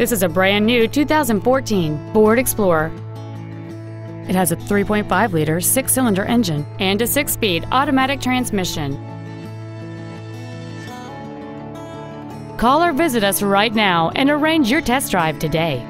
This is a brand new 2014 Ford Explorer. It has a 3.5-liter six-cylinder engine and a six-speed automatic transmission. Call or visit us right now and arrange your test drive today.